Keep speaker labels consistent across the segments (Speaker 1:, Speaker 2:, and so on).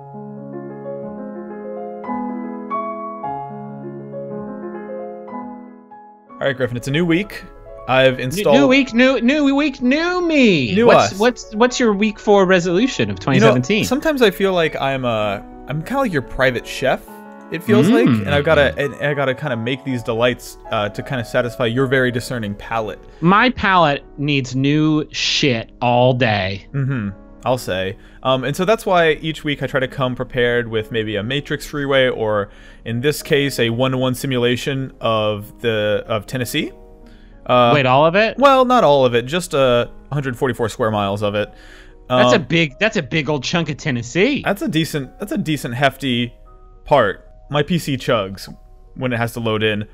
Speaker 1: All right, Griffin, it's a new week. I've installed.
Speaker 2: new week, new new week, new me.
Speaker 1: New
Speaker 2: what's
Speaker 1: us.
Speaker 2: what's what's your week four resolution of
Speaker 1: You know,
Speaker 2: 2017?
Speaker 1: sometimes I feel like I'm uh I'm kind of like your private chef. It feels like,
Speaker 2: Mm.
Speaker 1: and I've got to, and I got to kind of make these delights uh, to kind of satisfy your very discerning palate.
Speaker 2: My palate needs new shit all day.
Speaker 1: Mm-hmm. I'll say. Um, and so that's why each week I try to come prepared with maybe a Matrix freeway, or in this case, a one-to-one simulation of the of Tennessee. Uh,
Speaker 2: Wait, all of it?
Speaker 1: Well, not all of it, just uh, 144 square miles of it.
Speaker 2: That's a
Speaker 1: Um,
Speaker 2: big that's a big old chunk of Tennessee.
Speaker 1: That's a decent. That's a decent hefty part. My PC chugs when it has to load in.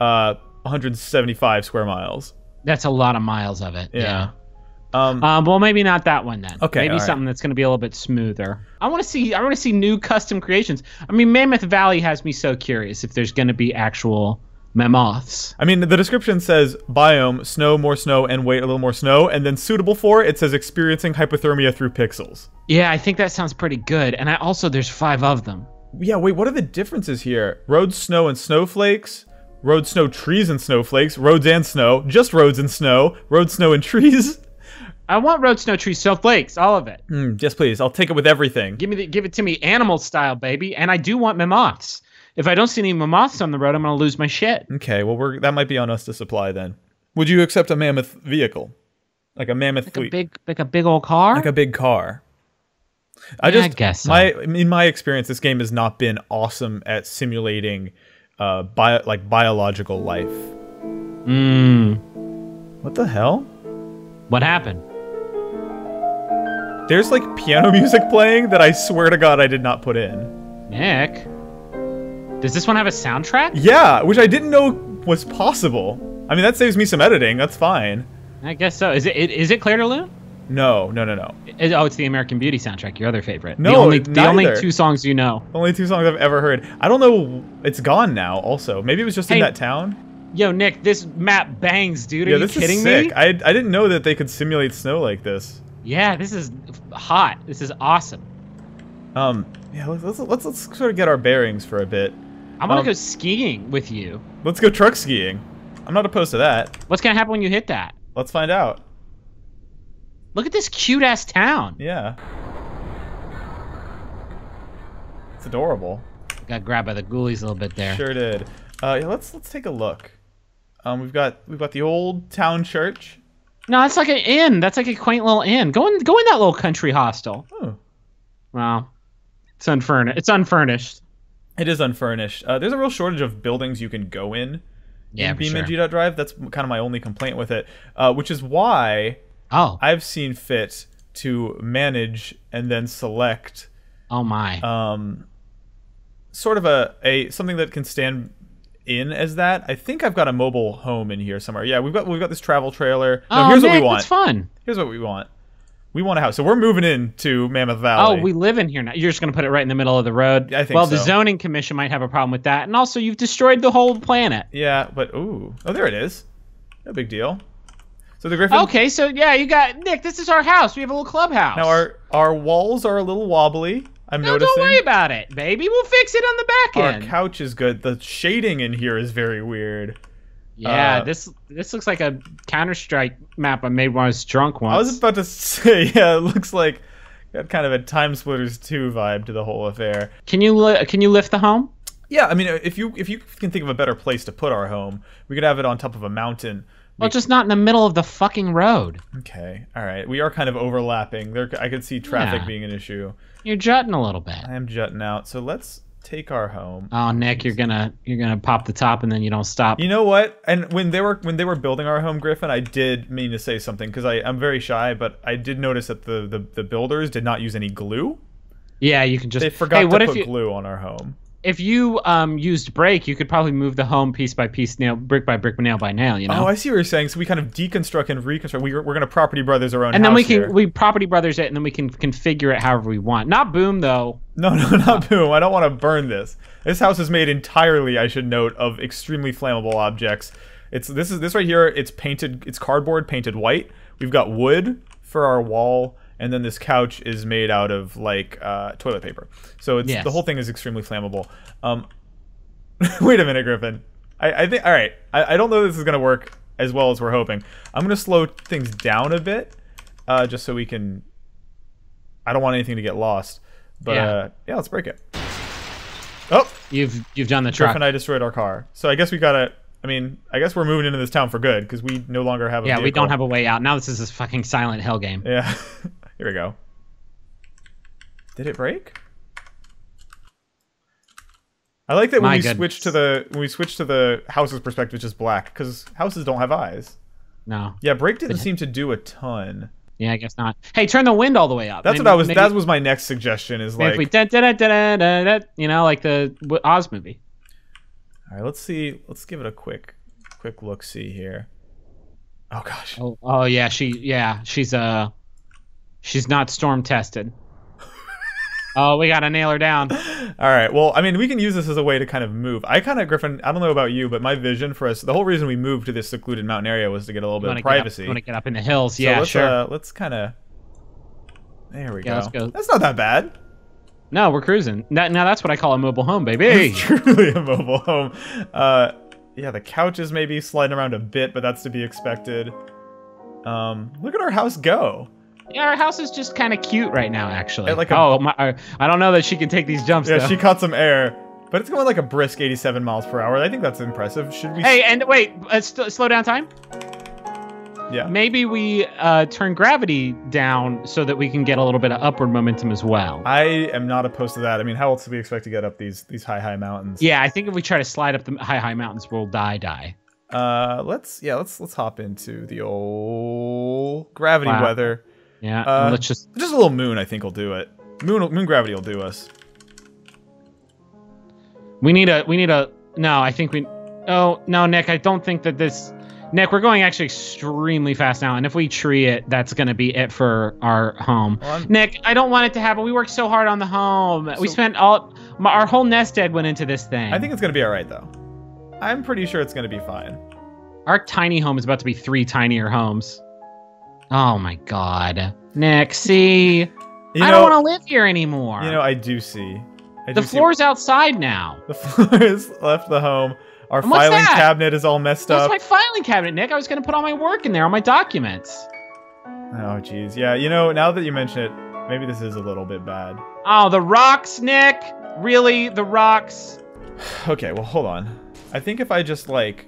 Speaker 1: Uh, 175 square miles.
Speaker 2: That's a lot of miles of it.
Speaker 1: Yeah.
Speaker 2: Yeah.
Speaker 1: Um,
Speaker 2: Um, well, maybe not that one then.
Speaker 1: Okay,
Speaker 2: maybe
Speaker 1: right.
Speaker 2: something that's going to be a little bit smoother. I want to see. I want to see new custom creations. I mean, Mammoth Valley has me so curious if there's going to be actual mammoths.
Speaker 1: I mean, the description says biome, snow, more snow, and wait, a little more snow, and then suitable for it says experiencing hypothermia through pixels.
Speaker 2: Yeah, I think that sounds pretty good. And I also there's five of them.
Speaker 1: Yeah, wait, what are the differences here? Road snow and snowflakes, road snow trees and snowflakes, roads and snow, just roads and snow, road snow and trees.
Speaker 2: I want road snow trees, snowflakes, all of it.
Speaker 1: Mm, yes, please. I'll take it with everything.
Speaker 2: Give me the, give it to me animal style, baby. And I do want mammoths. If I don't see any mammoths on the road, I'm gonna lose my shit.
Speaker 1: Okay, well, we're that might be on us to supply then. Would you accept a mammoth vehicle, like a mammoth
Speaker 2: A
Speaker 1: fleet,
Speaker 2: big like a big old car.
Speaker 1: like a big car? I
Speaker 2: Yeah, I
Speaker 1: just
Speaker 2: guess so.
Speaker 1: my in my experience, this game has not been awesome at simulating, uh, bio, like biological life.
Speaker 2: Mmm.
Speaker 1: What the hell?
Speaker 2: What happened?
Speaker 1: There's like piano music playing that I swear to God I did not put in.
Speaker 2: Nick. Does this one have a soundtrack?
Speaker 1: Yeah, which I didn't know was possible. I mean, that saves me some editing. That's fine.
Speaker 2: I guess so. Is it is it Clair de Lune?
Speaker 1: No, no, no, no.
Speaker 2: Is- oh, it's the American Beauty soundtrack, your other favorite. the
Speaker 1: No,
Speaker 2: only the only two songs you know.
Speaker 1: Only two songs I've ever heard. I don't know. It's gone now. Also, maybe it was just in that town.
Speaker 2: Yo, Nick, this map bangs, dude. Are
Speaker 1: yeah,
Speaker 2: you
Speaker 1: this
Speaker 2: kidding
Speaker 1: is sick.
Speaker 2: me?
Speaker 1: I I didn't know that they could simulate snow like this.
Speaker 2: Yeah, this is hot. This is awesome.
Speaker 1: Um, yeah, let's let's let's, let's sort of get our bearings for a bit.
Speaker 2: I'm gonna
Speaker 1: Um,
Speaker 2: go skiing with you.
Speaker 1: Let's go truck skiing. I'm not opposed to that.
Speaker 2: What's gonna happen when you hit that?
Speaker 1: Let's find out.
Speaker 2: Look at this cute ass town.
Speaker 1: Yeah. It's adorable.
Speaker 2: Got grabbed by the ghoulies a little bit there.
Speaker 1: Sure did. Uh, yeah, let's let's take a look. Um, we've got we've got the old town church.
Speaker 2: No, that's like an inn. That's like a quaint little inn. Go in, go in that little country hostel.
Speaker 1: Oh,
Speaker 2: Well, it's unfurnished. It's unfurnished.
Speaker 1: it is unfurnished. Uh, there's a real shortage of buildings you can go in.
Speaker 2: Yeah,
Speaker 1: in
Speaker 2: for sure.
Speaker 1: Drive. That's kind of my only complaint with it, uh, which is why
Speaker 2: Oh,
Speaker 1: I've seen fit to manage and then select
Speaker 2: oh my.
Speaker 1: um, sort of a, a something that can stand in as that. I think I've got a mobile home in here somewhere. Yeah, we've got we've got this travel trailer. No,
Speaker 2: oh,
Speaker 1: here's
Speaker 2: Nick,
Speaker 1: what we want.
Speaker 2: That's fun.
Speaker 1: Here's what we want. We want a house. So we're moving in to
Speaker 2: Mammoth
Speaker 1: Valley.
Speaker 2: Oh, we live in here now. You're just going to put it right in the middle of the road.
Speaker 1: I think
Speaker 2: well, the zoning commission might have a problem with that, and also you've destroyed the whole planet.
Speaker 1: Yeah, but ooh, oh, there it is. No big deal. So the Griffin.
Speaker 2: Okay, so yeah, you got Nick. This is our house. We have a little clubhouse.
Speaker 1: Now our our walls are a little wobbly. I'm
Speaker 2: no,
Speaker 1: noticing.
Speaker 2: don't worry about it, baby. We'll fix it on the back
Speaker 1: Our
Speaker 2: end.
Speaker 1: couch is good. The shading in here is very weird.
Speaker 2: yeah,
Speaker 1: uh,
Speaker 2: this this looks like a Counter Strike map I made when I was drunk once.
Speaker 1: I was about to say, yeah, it looks like got kind of a Time Splitters 2 vibe to the whole affair.
Speaker 2: Can you li- can you lift the home?
Speaker 1: Yeah, I mean, if you if you can think of a better place to put our home, we could have it on top of a mountain.
Speaker 2: Well, just not in the middle of the fucking road.
Speaker 1: Okay, all right. We are kind of overlapping. There, I could see traffic
Speaker 2: Yeah.
Speaker 1: being an issue.
Speaker 2: You're jutting a little bit.
Speaker 1: I am jutting out, so let's take our home.
Speaker 2: Oh, Nick, you're gonna you're gonna pop the top and then you don't stop.
Speaker 1: You know what? And when they were when they were building our home, Griffin, I did mean to say something because I I'm very shy, but I did notice that the, the the builders did not use any glue.
Speaker 2: Yeah, you can just.
Speaker 1: They forgot
Speaker 2: hey, what
Speaker 1: to
Speaker 2: if
Speaker 1: put
Speaker 2: you
Speaker 1: glue on our home.
Speaker 2: If you um used break, you could probably move the home piece by piece, nail brick by brick, nail by nail. You know.
Speaker 1: Oh, I see what you're saying. So we kind of deconstruct and reconstruct. We, we're going to property brothers our own
Speaker 2: and then we can
Speaker 1: here.
Speaker 2: we property brothers it, and then we can configure it however we want. Not boom though.
Speaker 1: No, no, not boom. I don't want to burn this. This house is made entirely, I should note, of extremely flammable objects. It's this is this right here. It's painted. It's cardboard painted white. We've got wood for our wall, and then this couch is made out of like uh, toilet paper. So it's
Speaker 2: Yes.
Speaker 1: the whole thing is extremely flammable. Um, wait a minute, Griffin. I, I think all right. I, I don't know this is gonna work as well as we're hoping. I'm gonna slow things down a bit, uh, just so we can. I don't want anything to get lost, but
Speaker 2: Yeah.
Speaker 1: uh, yeah, let's break it. Oh,
Speaker 2: You've you've done the truck.
Speaker 1: Griff and I destroyed our car. So I guess we gotta. I mean, I guess we're moving into this town for good because we no longer have a
Speaker 2: yeah, we don't have a way out. Now this is this fucking Silent Hill game.
Speaker 1: Yeah. Here we go. Did it break? I like that when
Speaker 2: My
Speaker 1: we
Speaker 2: goodness.
Speaker 1: switch to the when we switch to the house's perspective, it's just black because houses don't have eyes.
Speaker 2: No.
Speaker 1: Yeah, break didn't seem to do a ton.
Speaker 2: Yeah, I guess not. Hey, turn the wind all the way up.
Speaker 1: That's
Speaker 2: Maybe-
Speaker 1: what I was.
Speaker 2: maybe-
Speaker 1: That was my next suggestion. Is like,
Speaker 2: if we da, da, da, da, da, da, da, you know, like the Oz movie.
Speaker 1: All right, let's see. Let's give it a quick, quick look. See here. Oh gosh.
Speaker 2: Oh, oh yeah, she yeah, she's uh she's not storm tested. oh, we gotta nail her down.
Speaker 1: All right. Well, I mean, we can use this as a way to kind of move. I kind of, Griffin. I don't know about you, but my vision for us, the whole reason we moved to this secluded mountain area was to get a little bit of privacy.
Speaker 2: want to get up in the hills?
Speaker 1: So
Speaker 2: yeah,
Speaker 1: let's,
Speaker 2: sure.
Speaker 1: Uh, let's kind of. There we
Speaker 2: Yeah,
Speaker 1: go.
Speaker 2: go.
Speaker 1: That's not that bad.
Speaker 2: No, we're cruising. That, now that's what I call a mobile home, baby.
Speaker 1: It's truly a mobile home. Uh, yeah, the couch is maybe sliding around a bit, but that's to be expected. Um, look at our house go.
Speaker 2: Yeah, our house is just kind of cute right now, actually.
Speaker 1: Like a-
Speaker 2: oh, my, I, don't know that she can take these jumps.
Speaker 1: Yeah,
Speaker 2: though.
Speaker 1: she caught some air, but it's going like a brisk 87 miles per hour. I think that's impressive. Should we?
Speaker 2: Hey, and wait, uh, slow down time.
Speaker 1: Yeah.
Speaker 2: Maybe we uh, turn gravity down so that we can get a little bit of upward momentum as well.
Speaker 1: I am not opposed to that. I mean, how else do we expect to get up these these high high mountains?
Speaker 2: yeah, I think if we try to slide up the high, high mountains, we'll die, die.
Speaker 1: Uh, let's yeah, let's let's hop into the old gravity
Speaker 2: Wow.
Speaker 1: weather.
Speaker 2: Yeah,
Speaker 1: Uh,
Speaker 2: let's just.
Speaker 1: Just a little moon, I think, will do it. Moon moon gravity will do us.
Speaker 2: We need a. We need a. No, I think we. Oh no, Nick. I don't think that this. Nick, we're going actually extremely fast now, and if we tree it, that's gonna be it for our home.
Speaker 1: Well,
Speaker 2: Nick, I don't want it to happen. We worked so hard on the home. we spent all my, our whole nest egg went into this thing.
Speaker 1: I think it's gonna be all right though. I'm pretty sure it's gonna be fine.
Speaker 2: our tiny home is about to be three tinier homes. Oh my god, Nick. See,
Speaker 1: You
Speaker 2: I
Speaker 1: know,
Speaker 2: don't want to live here anymore.
Speaker 1: You know, I do see. I
Speaker 2: the
Speaker 1: do see-
Speaker 2: floor's outside now.
Speaker 1: the floor is left the home. Our
Speaker 2: And what's
Speaker 1: filing cabinet is all messed
Speaker 2: That's
Speaker 1: up.
Speaker 2: my filing cabinet, Nick. I was gonna put all my work in there, all my documents.
Speaker 1: Oh, jeez. Yeah, you know, now that you mention it, maybe this is a little bit bad.
Speaker 2: Oh, the rocks, Nick. Really, the rocks.
Speaker 1: Okay, well, hold on. I think if I just like,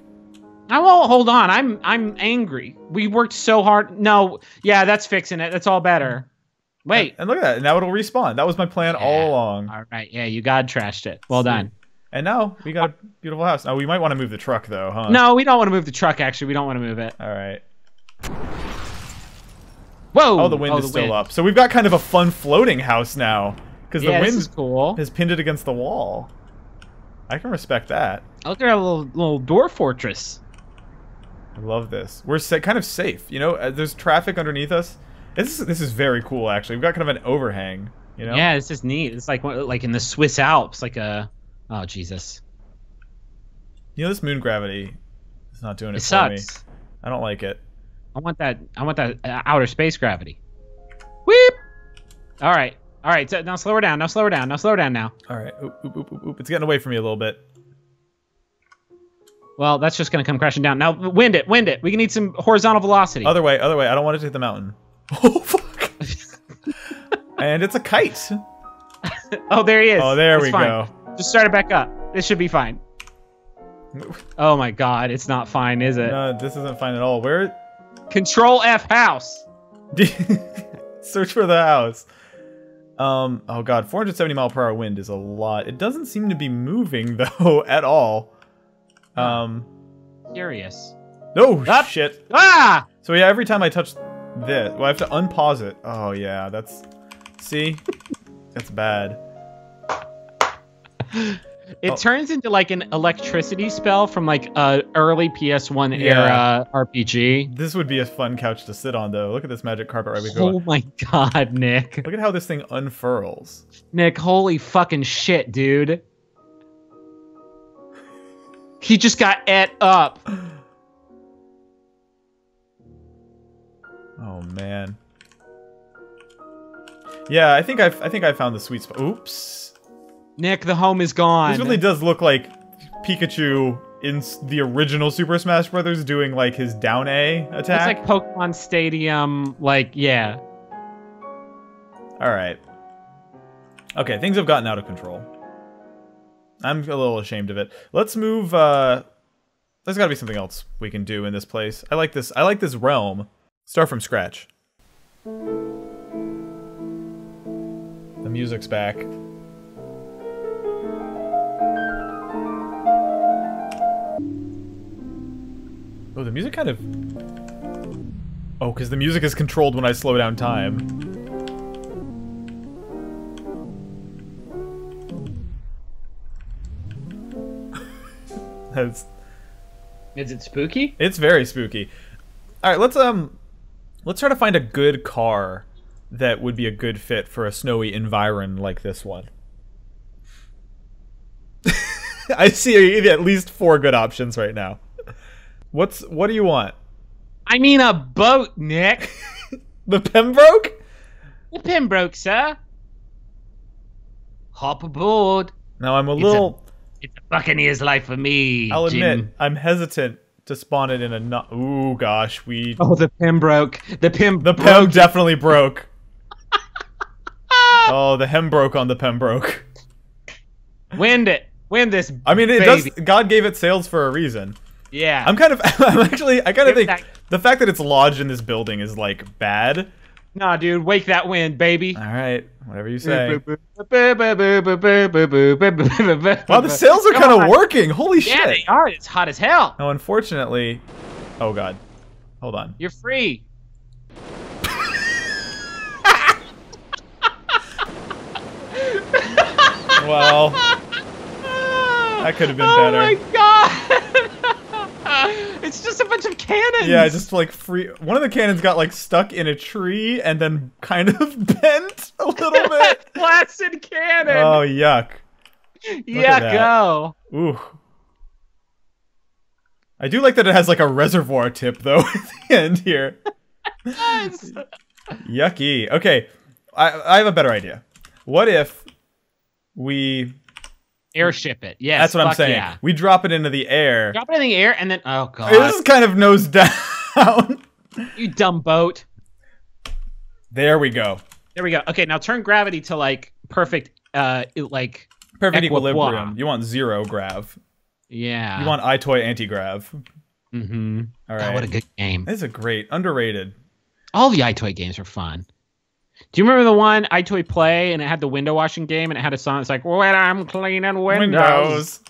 Speaker 2: I won't hold on. I'm I'm angry. We worked so hard. No, yeah, that's fixing it. That's all better. Wait.
Speaker 1: and look at that. Now it'll respawn. That was my plan
Speaker 2: Yeah.
Speaker 1: all along.
Speaker 2: All right. Yeah, you god trashed it. Well
Speaker 1: See.
Speaker 2: done.
Speaker 1: And now we got a beautiful house. Now we might want to move the truck though, huh?
Speaker 2: No, we don't want to move the truck. Actually, we don't want to move it.
Speaker 1: All right.
Speaker 2: Whoa.
Speaker 1: Oh, the wind is still up. So we've got kind of a fun floating house now because
Speaker 2: Yeah,
Speaker 1: the wind
Speaker 2: is cool.
Speaker 1: has pinned it against the wall. I can respect that.
Speaker 2: I look at our little little door fortress.
Speaker 1: I love this. We're kind of safe. You know, uh, there's traffic underneath us. This is this is very cool actually. We've got kind of an overhang. You know.
Speaker 2: Yeah, this is neat. It's like like in the Swiss Alps, like a. Oh Jesus!
Speaker 1: You know this moon gravity is not doing it,
Speaker 2: It
Speaker 1: for me.
Speaker 2: sucks.
Speaker 1: I don't like it.
Speaker 2: I want that. I want that uh, outer space gravity. Weep. All right. All right. So now slow her down. Now slow her down. Now slow her down. Now.
Speaker 1: All right. Oop, oop, oop, oop, oop. It's getting away from me a little bit.
Speaker 2: Well, that's just gonna come crashing down. Now wind it. Wind it. We need some horizontal velocity.
Speaker 1: Other way. Other way. I don't want it to hit the mountain. Oh fuck. and it's a kite.
Speaker 2: oh, there he is.
Speaker 1: Oh, there
Speaker 2: It's
Speaker 1: we
Speaker 2: fine.
Speaker 1: go.
Speaker 2: Just start it back up. This should be fine. Oh my God, it's not fine, is it?
Speaker 1: No, this isn't fine at all. Where?
Speaker 2: Control F house.
Speaker 1: Search for the house. Um. Oh god, 470 mile per hour wind is a lot. It doesn't seem to be moving though at all. Um.
Speaker 2: Curious.
Speaker 1: No
Speaker 2: Up.
Speaker 1: shit.
Speaker 2: Ah!
Speaker 1: So yeah, every time I touch this, well, I have to unpause it. Oh yeah, that's. See, that's bad.
Speaker 2: It
Speaker 1: Oh.
Speaker 2: turns into like an electricity spell from like a early PS1
Speaker 1: Yeah.
Speaker 2: era RPG.
Speaker 1: This would be a fun couch to sit on though. Look at this magic carpet right we go.
Speaker 2: Oh my god, Nick.
Speaker 1: Look at how this thing unfurls.
Speaker 2: Nick, holy fucking shit, dude. He just got et up.
Speaker 1: Oh man. Yeah, I think I've I think I found the sweet spot. Oops.
Speaker 2: Nick, the home is gone.
Speaker 1: This really does look like Pikachu in the original Super Smash Brothers doing like his down A attack.
Speaker 2: It's like Pokemon Stadium. Like, yeah.
Speaker 1: All right. Okay, things have gotten out of control. I'm a little ashamed of it. Let's move. uh There's got to be something else we can do in this place. I like this. I like this realm. Start from scratch. The music's back. Oh, the music kind of. Oh, because the music is controlled when I slow down time. That's
Speaker 2: Is it spooky?
Speaker 1: it's very spooky. All right, let's um let's try to find a good car that would be a good fit for a snowy environ like this one. I see at least four good options right now. What's what do you want?
Speaker 2: I mean a boat, Nick.
Speaker 1: The Pembroke?
Speaker 2: the Pembroke, sir. Hop aboard.
Speaker 1: Now I'm a
Speaker 2: a-
Speaker 1: little
Speaker 2: It's a buccaneer's life for me.
Speaker 1: I'll admit I'm hesitant to spawn it in a no- Ooh gosh, we
Speaker 2: Oh, the Pembroke. The Pem.
Speaker 1: The Pem definitely broke. oh, the hem broke on the Pembroke.
Speaker 2: Wind it. Win this.
Speaker 1: I mean, it
Speaker 2: baby.
Speaker 1: does. God gave it sails for a reason.
Speaker 2: Yeah.
Speaker 1: I'm kind of. I'm actually. I kind of think
Speaker 2: that-
Speaker 1: the fact that it's lodged in this building is like bad.
Speaker 2: Nah, dude. Wake that wind, baby.
Speaker 1: All right, whatever you say.
Speaker 2: wow,
Speaker 1: Wow, the sails are kind of working. Holy
Speaker 2: Yeah,
Speaker 1: shit!
Speaker 2: they are. It's hot as hell.
Speaker 1: No, unfortunately. Oh god. Hold on.
Speaker 2: You're free.
Speaker 1: Well, that could have been
Speaker 2: oh
Speaker 1: better.
Speaker 2: my god! It's just a bunch of cannons.
Speaker 1: Yeah, just like free. One of the cannons got like stuck in a tree and then kind of bent a little bit.
Speaker 2: Blasted cannon.
Speaker 1: oh yuck. that.
Speaker 2: go.
Speaker 1: Ooh. I do like that it has like a reservoir tip though at the end here.
Speaker 2: Yes.
Speaker 1: Yucky. Okay, I I have a better idea. What if we?
Speaker 2: Airship it. Yes.
Speaker 1: That's what I'm saying.
Speaker 2: Yeah.
Speaker 1: We drop it into the air.
Speaker 2: Drop it in the air and then oh god,
Speaker 1: This is kind of nose down.
Speaker 2: you dumb boat.
Speaker 1: there we go.
Speaker 2: There we go. Okay, now turn gravity to like perfect. Uh, like
Speaker 1: Perfect equilibrium. You want zero grav.
Speaker 2: yeah.
Speaker 1: You want EyeToy anti grav.
Speaker 2: Mm-hmm.
Speaker 1: All right.
Speaker 2: Oh, what a good game.
Speaker 1: This is a great underrated.
Speaker 2: All the EyeToy games are fun. Do you remember the one EyeToy Play and it had the window washing game and it had a song that's like when I'm cleaning windows.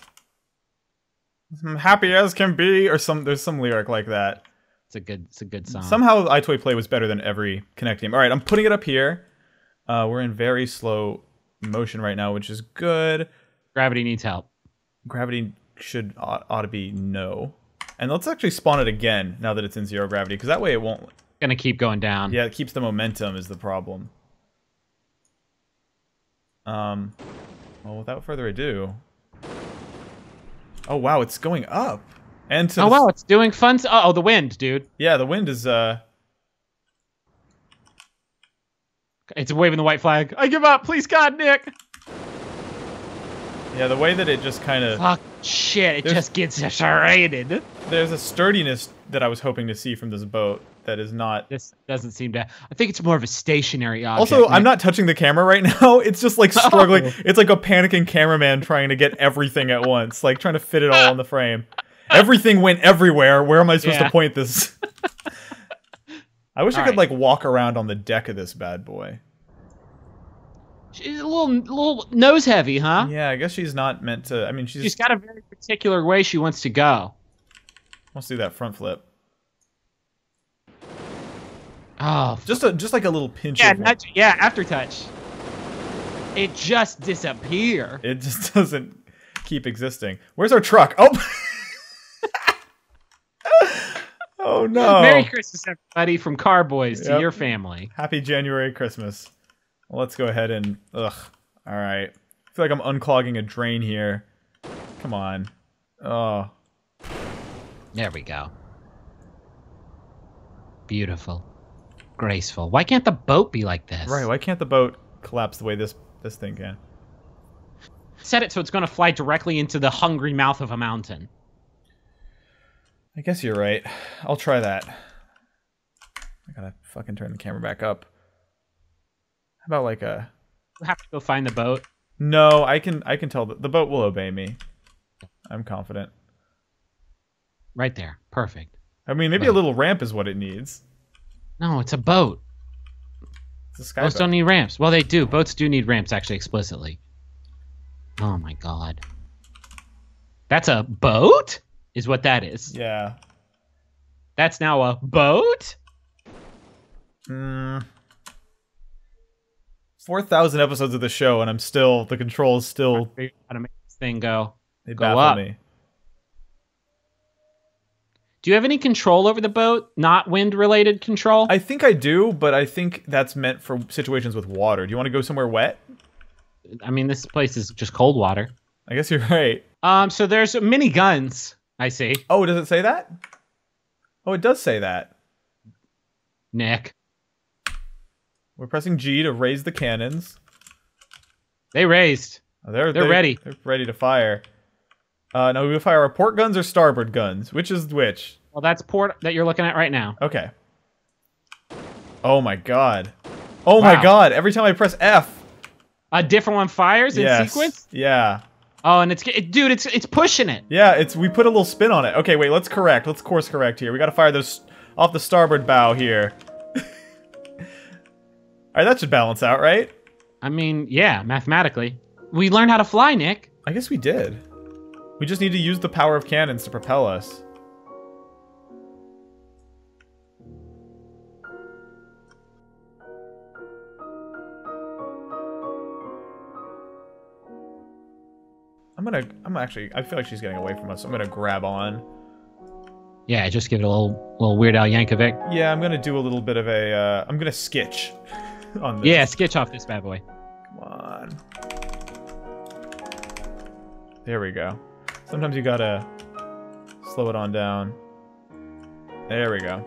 Speaker 1: I'm happy as can be, or some. There's some lyric like that.
Speaker 2: It's a good. It's a good song.
Speaker 1: Somehow, EyeToy Play was better than every Kinect game. All right, I'm putting it up here. Uh, we're in very slow motion right now, which is good.
Speaker 2: Gravity needs help.
Speaker 1: Gravity should ought, ought to be no. And let's actually spawn it again now that it's in zero gravity, because that way it won't.
Speaker 2: Gonna keep going down.
Speaker 1: Yeah, it keeps the momentum is the problem. Um, well, without further ado. Oh wow, it's going up. And to
Speaker 2: Oh wow, it's doing fun. s- Oh, the wind, dude.
Speaker 1: yeah, the wind is uh
Speaker 2: It's waving the white flag. I give up, please, God, Nick.
Speaker 1: yeah, the way that it just kind of
Speaker 2: Fuck, shit. It just gets serrated.
Speaker 1: there's a sturdiness that I was hoping to see from this boat that is not.
Speaker 2: This doesn't seem to. I think it's more of a stationary object.
Speaker 1: Also, I'm not touching the camera right now. It's just like struggling.
Speaker 2: Oh.
Speaker 1: It's like a panicking cameraman trying to get everything at once, like trying to fit it all in the frame. Everything went everywhere. Where am I supposed
Speaker 2: Yeah.
Speaker 1: to point this? I wish I could
Speaker 2: right.
Speaker 1: like walk around on the deck of this bad boy.
Speaker 2: She's a little, little nose heavy, huh?
Speaker 1: Yeah, I guess she's not meant to. I mean, she's,
Speaker 2: She's got a very particular way she wants to go.
Speaker 1: to do that front flip.
Speaker 2: Oh,
Speaker 1: Just a just like a little pinch.
Speaker 2: yeah,
Speaker 1: of
Speaker 2: nudge, yeah. Aftertouch. It just disappear.
Speaker 1: It just doesn't keep existing. Where's our truck? Oh. oh no.
Speaker 2: Merry Christmas, everybody, from Carboys to
Speaker 1: Yep.
Speaker 2: your family.
Speaker 1: Happy January Christmas. Well, let's go ahead and ugh. All right. I feel like I'm unclogging a drain here. Come on. Oh.
Speaker 2: There we go. Beautiful, graceful. Why can't the boat be like this?
Speaker 1: Right. Why can't the boat collapse the way this this thing can.
Speaker 2: Set it so it's going to fly directly into the hungry mouth of a mountain.
Speaker 1: I guess you're right. I'll try that. I gotta fucking turn the camera back up. How about like a?
Speaker 2: You have to go find the boat.
Speaker 1: No, I can. I can tell that the boat will obey me. I'm confident.
Speaker 2: Right there. Perfect.
Speaker 1: I mean, maybe a little ramp is what it needs.
Speaker 2: No, it's a boat.
Speaker 1: It's a
Speaker 2: Boats
Speaker 1: boat.
Speaker 2: don't need ramps. Well, they do. Boats do need ramps, actually, explicitly. Oh my god. That's a boat? Is what that is.
Speaker 1: Yeah.
Speaker 2: That's now a boat?
Speaker 1: Mm. Four thousand episodes of the show, and I'm still the controls still
Speaker 2: how to make this thing go.
Speaker 1: they
Speaker 2: Go
Speaker 1: baffle
Speaker 2: up.
Speaker 1: me.
Speaker 2: Do you have any control over the boat? Not wind related control?
Speaker 1: I think I do, but I think that's meant for situations with water. Do you want to go somewhere wet?
Speaker 2: I mean, this place is just cold water.
Speaker 1: I guess you're right.
Speaker 2: Um, so there's mini guns. I see,
Speaker 1: Oh, does it say that? Oh, it does say that.
Speaker 2: Nick.
Speaker 1: We're pressing G to raise the cannons.
Speaker 2: They raised.
Speaker 1: Oh, they're
Speaker 2: They're
Speaker 1: they-
Speaker 2: ready.
Speaker 1: They're ready to fire. Uh, now we will fire our port guns or starboard guns. Which is which?
Speaker 2: Well, that's port that you're looking at right now.
Speaker 1: Okay. Oh my god. Oh my god. Every time I press F.
Speaker 2: A different one fires in
Speaker 1: yes.
Speaker 2: sequence.
Speaker 1: Yeah.
Speaker 2: Oh, and it's it, dude, it's it's pushing it.
Speaker 1: Yeah, it's we put a little spin on it. Okay, wait, let's correct. Let's course correct here. We gotta fire those off the starboard bow here. Alright, that should balance out, right?
Speaker 2: I mean, yeah, mathematically, we learned how to fly, Nick.
Speaker 1: I guess we did. We just need to use the power of cannons to propel us. I'm gonna, I'm actually, I feel like she's getting away from us. I'm gonna grab on.
Speaker 2: Yeah, just give it a little little Weird Al Yankovic.
Speaker 1: Yeah, I'm gonna do a little bit of a, uh, I'm gonna sketch on this.
Speaker 2: Yeah, sketch off this bad boy.
Speaker 1: Come on. There we go. Sometimes you gotta slow it on down. There we go.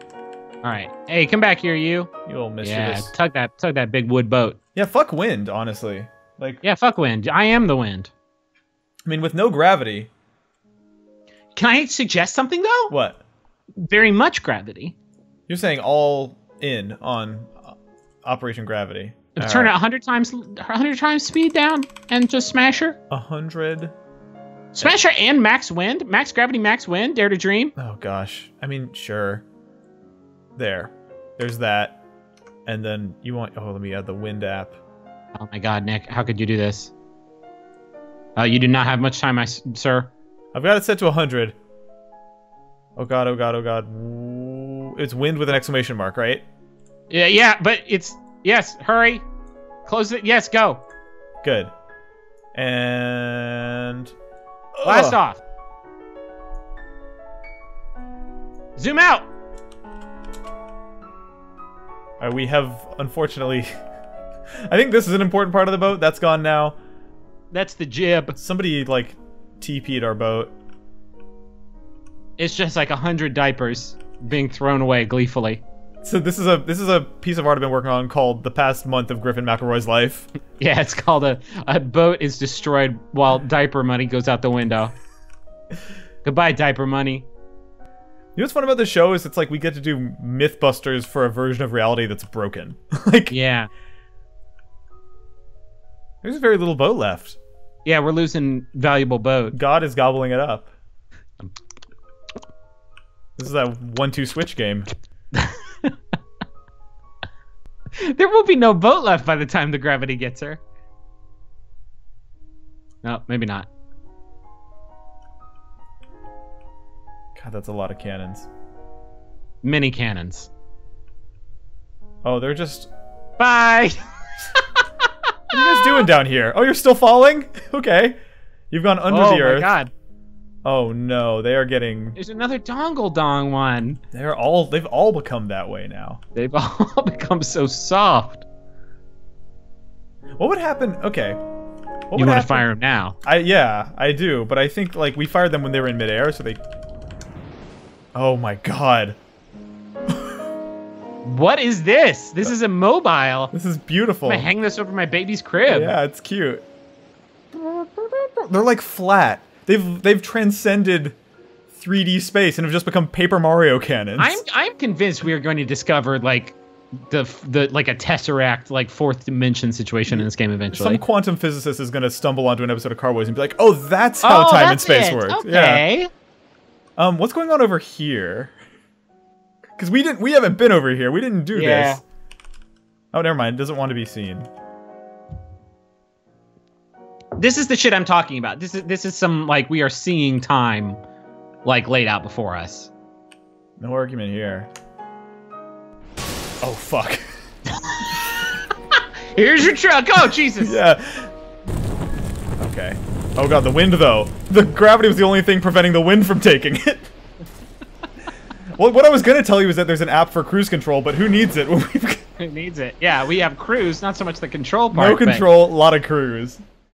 Speaker 2: All right, hey, come back here, you.
Speaker 1: You
Speaker 2: Yeah,
Speaker 1: mischievous.
Speaker 2: tug that tug that big wood boat.
Speaker 1: Yeah, fuck wind, honestly. Like,
Speaker 2: Yeah, fuck wind. I am the wind.
Speaker 1: I mean, with no gravity.
Speaker 2: Can I suggest something though?
Speaker 1: What?
Speaker 2: Very much gravity.
Speaker 1: You're saying all in on uh, Operation Gravity.
Speaker 2: Turn it 100 times 100 times speed down and just smash her.
Speaker 1: A hundred.
Speaker 2: Smash her and max wind, max gravity, max wind. Dare to dream.
Speaker 1: Oh gosh. I mean, sure. There. There's that. And then you want. Oh, let me add the wind app.
Speaker 2: Oh my God, Nick, how could you do this? Uh, you do not have much time, I s- sir.
Speaker 1: I've got it set to 100. Oh god, oh god, oh god. It's wind with an exclamation mark, right?
Speaker 2: Yeah, yeah, but it's yes. Hurry, close it. Yes, go.
Speaker 1: Good. And.
Speaker 2: Blast
Speaker 1: Ugh.
Speaker 2: off. Zoom out.
Speaker 1: Uh, we have, unfortunately. I think this is an important part of the boat. That's gone now.
Speaker 2: That's the jib.
Speaker 1: Somebody, like, TP'd our boat.
Speaker 2: It's just like a hundred diapers being thrown away gleefully.
Speaker 1: So this is a this is a piece of art I've been working on called "The Past Month of Griffin McElroy's Life."
Speaker 2: Yeah, it's called a a boat is destroyed while diaper money goes out the window. Goodbye, diaper money.
Speaker 1: You know what's fun about the show is it's like we get to do MythBusters for a version of reality that's broken. like
Speaker 2: Yeah,
Speaker 1: there's very little boat left.
Speaker 2: yeah, we're losing valuable boat.
Speaker 1: God is gobbling it up. This is that one-two switch game.
Speaker 2: There will be no boat left by the time the gravity gets her. No, maybe not.
Speaker 1: God, that's a lot of cannons.
Speaker 2: Mini cannons.
Speaker 1: Oh, they're just.
Speaker 2: Bye.
Speaker 1: What are you guys doing down here? Oh, you're still falling? Okay. You've gone under
Speaker 2: oh
Speaker 1: the
Speaker 2: my
Speaker 1: earth.
Speaker 2: god.
Speaker 1: Oh no, they are getting.
Speaker 2: There's another dongle dong one.
Speaker 1: They're all. They've all become that way now.
Speaker 2: They've all become so soft.
Speaker 1: What would happen? Okay. What
Speaker 2: you want to fire them now?
Speaker 1: I yeah, I do, but I think like we fired them when they were in midair, so they. Oh my god.
Speaker 2: What is this? This is a mobile.
Speaker 1: This is beautiful.
Speaker 2: I'm hang this over my baby's crib.
Speaker 1: Yeah, it's cute. They're like flat. They've they've transcended 3D space and have just become Paper Mario cannons.
Speaker 2: I'm I'm convinced we are going to discover like the the like a tesseract like fourth dimension situation in this game eventually.
Speaker 1: Some quantum physicist is going to stumble onto an episode of Carboys and be like, "Oh, that's how
Speaker 2: oh,
Speaker 1: time and space
Speaker 2: it.
Speaker 1: works."
Speaker 2: Okay.
Speaker 1: Yeah. Um, what's going on over here? Because we didn't, we haven't been over here. We didn't do
Speaker 2: Yeah.
Speaker 1: this. Oh, never mind. It doesn't want to be seen.
Speaker 2: This is the shit I'm talking about. This is this is some like we are seeing time like laid out before us.
Speaker 1: No argument here. Oh fuck.
Speaker 2: Here's your truck. Oh Jesus.
Speaker 1: yeah. Okay. Oh god, the wind though. The gravity was the only thing preventing the wind from taking it. well, what I was gonna tell you is that there's an app for cruise control, but who needs it when we've
Speaker 2: Who needs it? Yeah, we have cruise, not so much the control part.
Speaker 1: no control, a lot of cruise.